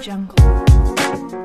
jungle.